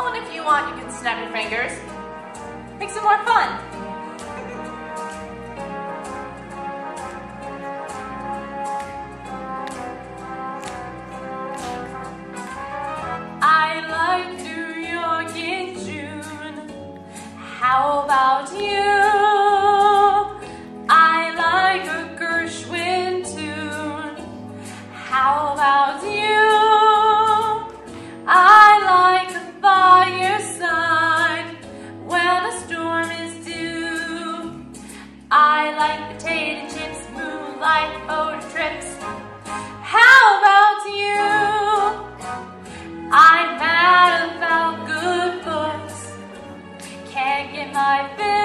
Oh, and if you want, you can snap your fingers. Make some more fun. I like New York in June. How about you? Like potato chips, moonlight boat trips. How about you? I'm mad about good books. Can't get my fill.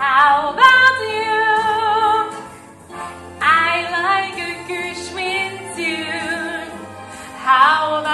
How about you? I like a Gershwin tune. How about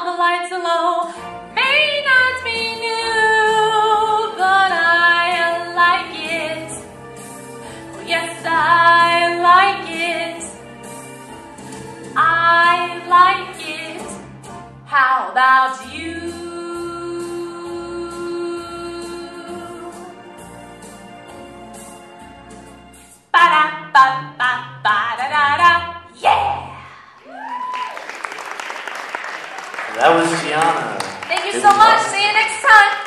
all the lights are low. May not be new, but I like it. Oh, yes, I like it. I like it. How about you? That was Gianna. Thank you so much. See you next time.